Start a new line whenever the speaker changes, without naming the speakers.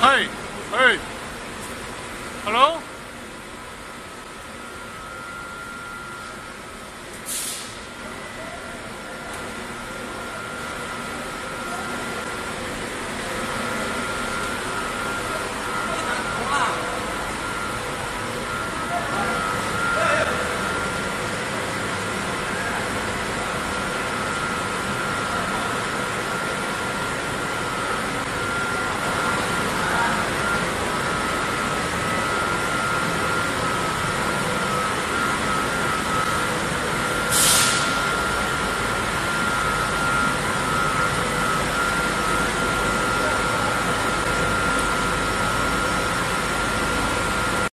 Hey, hey, hello?